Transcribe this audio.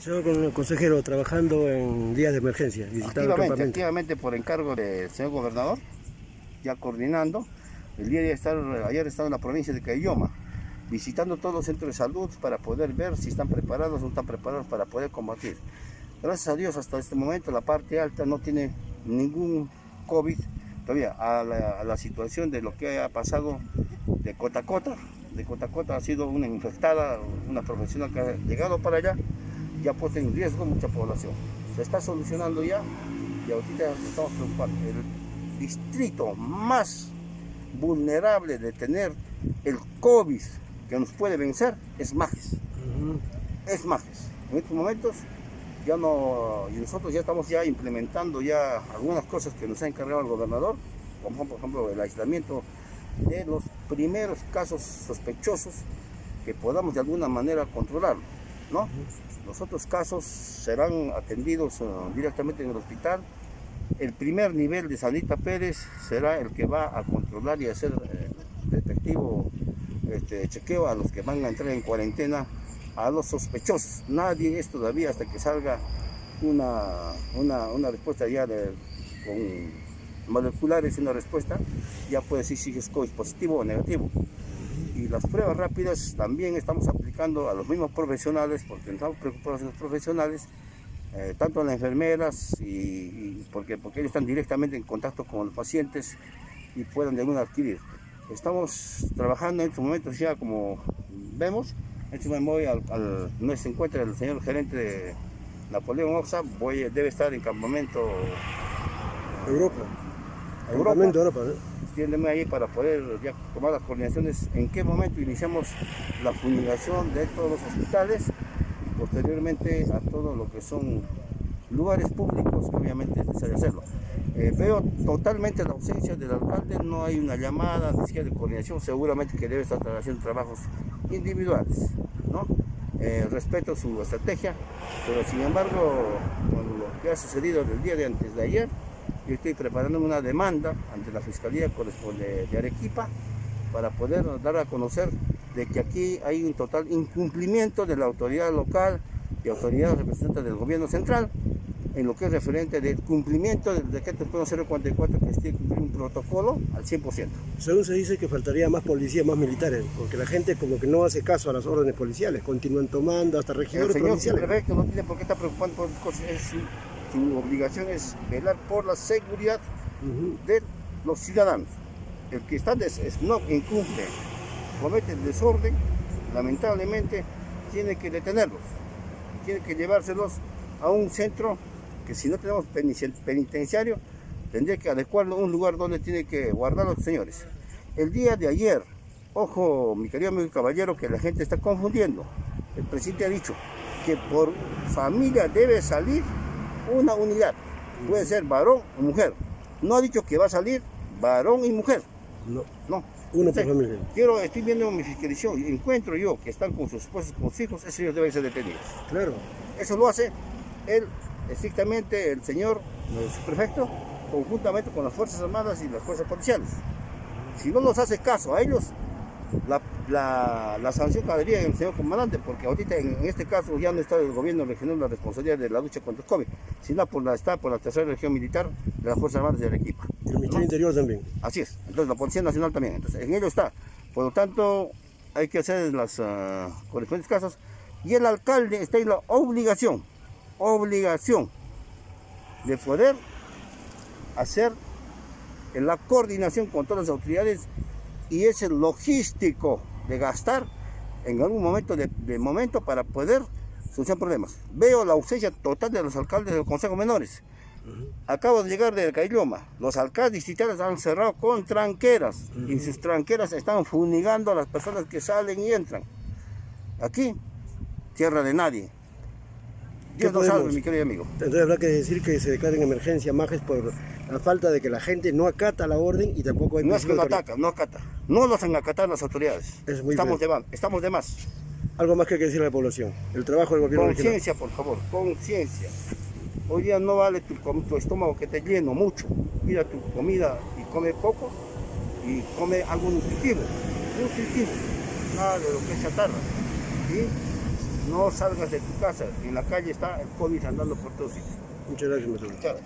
Señor consejero, trabajando en días de emergencia, activamente, activamente por encargo del señor gobernador, ya coordinando. El día de estar, ayer estaba en la provincia de Cayoma, visitando todos los centros de salud para poder ver si están preparados o no están preparados para poder combatir. Gracias a Dios, hasta este momento la parte alta no tiene ningún COVID todavía. A la, situación de lo que ha pasado de Cota Cota, de Cota Cota ha sido una infectada, una profesional que ha llegado para allá y ha puesto en riesgo mucha población. Se está solucionando ya y ahorita estamos preocupados. El distrito más vulnerable de tener el COVID que nos puede vencer es Majes. Es Majes. En estos momentos ya no, y nosotros ya estamos ya implementando ya algunas cosas que nos ha encargado el gobernador, como por ejemplo el aislamiento de los primeros casos sospechosos que podamos de alguna manera controlar, ¿no? Los otros casos serán atendidos eh, directamente en el hospital. El primer nivel de Sanita Pérez será el que va a controlar y hacer eh, detectivo este, chequeo a los que van a entrar en cuarentena, a los sospechosos. Nadie es todavía hasta que salga una, una, respuesta ya de, con moleculares, una respuesta, ya puede decir si es COVID positivo o negativo. Y las pruebas rápidas también estamos aplicando a los mismos profesionales, porque estamos preocupados de los profesionales, eh, tanto a las enfermeras, y, porque, porque ellos están directamente en contacto con los pacientes y puedan de alguna adquirir. Estamos trabajando en estos momentos ya como vemos. En este momento voy al, no se encuentra el señor gerente de Napoleón Oxa, voy, debe estar en campamento Europa. Europa. Campamento Europa, ¿no? ahí para poder ya tomar las coordinaciones en qué momento iniciamos la fumigación de todos los hospitales y posteriormente a todo lo que son lugares públicos que obviamente es necesario hacerlo. Eh, veo totalmente la ausencia del alcalde, no hay una llamada ni de coordinación, seguramente que debe estar haciendo trabajos individuales, ¿no? Eh, respeto su estrategia, pero sin embargo, con lo que ha sucedido el día de antes de ayer, yo estoy preparando una demanda ante la Fiscalía de, de Arequipa para poder dar a conocer de que aquí hay un total incumplimiento de la autoridad local y autoridad representante del gobierno central en lo que es referente del cumplimiento del decreto 044 que tiene que cumplir un protocolo al 100%. Según se dice que faltaría más policías, más militares, porque la gente como que no hace caso a las órdenes policiales, continúan tomando hasta regidores El señor prefecto no tiene por qué estar preocupando por cosas, su, obligación es velar por la seguridad de los ciudadanos. El que está des, no incumple, comete el desorden, lamentablemente tiene que detenerlos, tiene que llevárselos a un centro que si no tenemos penitenciario, tendría que adecuarlo a un lugar donde tiene que guardar los señores. El día de ayer, ojo, mi querido amigo caballero, que la gente está confundiendo. El presidente ha dicho que por familia debe salir una unidad. Puede ser varón o mujer. No ha dicho que va a salir varón y mujer. No. No. Una por familia. Quiero, estoy viendo mi fiscalización y encuentro yo que están con sus esposos, con sus hijos, esos deben ser detenidos. Claro. Eso lo hace él estrictamente el señor el prefecto conjuntamente con las Fuerzas Armadas y las Fuerzas Policiales. Si no nos hace caso a ellos, la, la, sanción caería en el señor comandante, porque ahorita en, este caso ya no está el gobierno regional la responsabilidad de la lucha contra el COVID, sino por la, está por la tercera región militar de las Fuerzas Armadas de Arequipa. Y el Ministerio Interior también. Así es, entonces la Policía Nacional también, entonces en ello está. Por lo tanto, hay que hacer las uh, correspondientes casos y el alcalde está en la obligación obligación de poder hacer la coordinación con todas las autoridades y ese logístico de gastar en algún momento de, momento para poder solucionar problemas. Veo la ausencia total de los alcaldes del Consejo Menores. Acabo de llegar de Cailloma. Los alcaldes distritales han cerrado con tranqueras y sus tranqueras están funigando a las personas que salen y entran. Aquí, tierra de nadie. Dios nos salve, mi querido amigo. Entonces habrá que decir que se declaren emergencia Majes por la falta de que la gente no acata la orden y tampoco hay... No es que no ataca, no acata. No los han acatado las autoridades. estamos, de, estamos de más. Algo más que hay que decir a la población. El trabajo del gobierno Conciencia, por favor, conciencia. Hoy día no vale tu, tu estómago que te lleno mucho. Mira tu comida y come poco y come algo nutritivo. Nutritivo. Nada de lo que es chatarra. ¿sí? no salgas de tu casa. En la calle está el COVID andando por todos sitios. Muchas gracias. Chao.